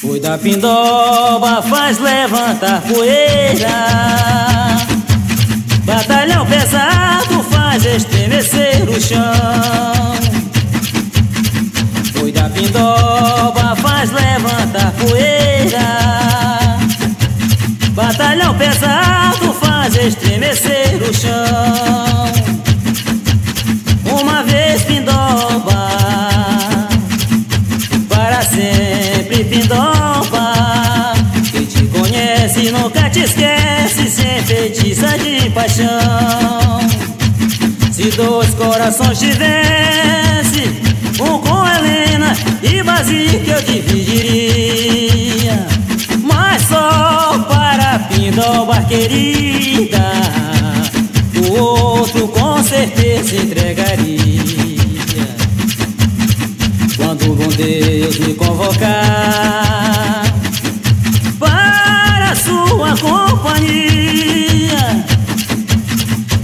Foi da pindoba, faz levantar poeira. Batalhão pesado faz estremecer o chão. Paixão. Se dois corações tivesse, um com Helena e Basílica eu dividiria. Mas só para pindoba querida, o outro com certeza entregaria. Quando o bom Deus me convocar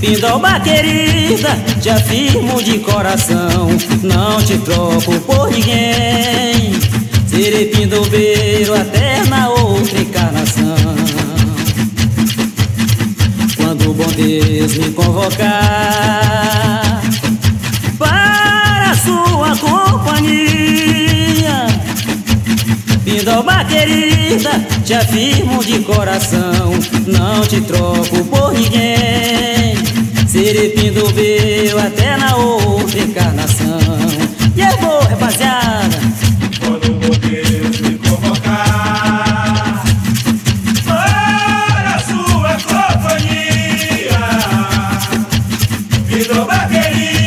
Pindoba querida, te afirmo de coração, não te troco por ninguém. Serei pindobeiro até na outra encarnação. Quando o bom Deus me convocar para sua companhia, Pindoba querida, te afirmo de coração, não te troco por ninguém. Serei pindobeiro até na outra encarnação. E eu vou, rapaziada. Quando o Deus me convocar para sua companhia, Pindoba querida, te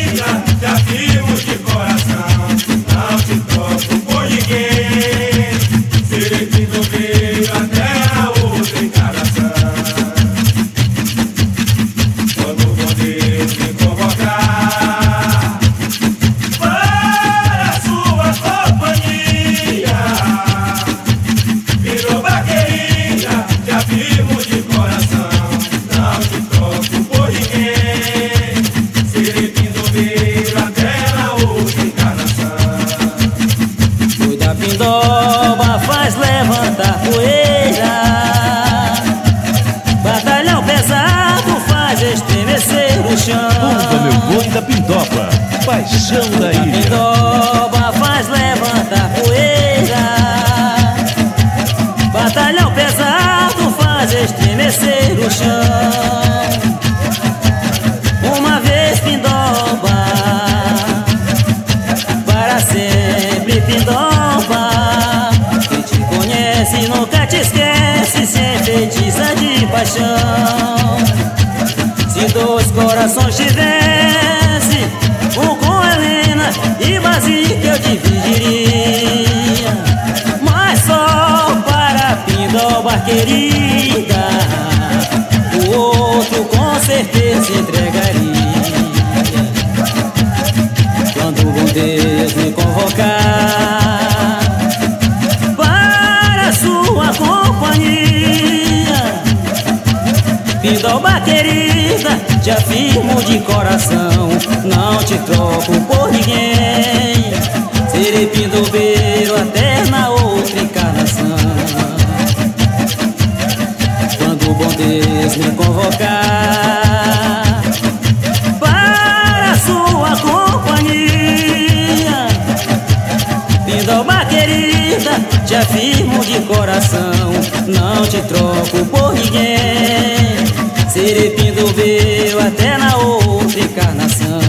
Bumba meu boi da pindoba, paixão da Da ilha. pindoba faz levantar poeira. Batalhão pesado faz estremecer o chão. Uma vez pindoba, para sempre pindoba. Quem te conhece nunca te esquece, corações tivesse, um com Helena e Basílica eu dividiria. Mas só para Pindoba querida, o outro com certeza entregaria. Quando o Deus me convocar para sua companhia. Pindoba querida, te afirmo de coração, não te troco por ninguém. Serei pindobeiro até na outra encarnação. Quando o bom Deus me convocar querida, te afirmo de coração, não te troco por ninguém. Serei pindobeiro até na outra encarnação.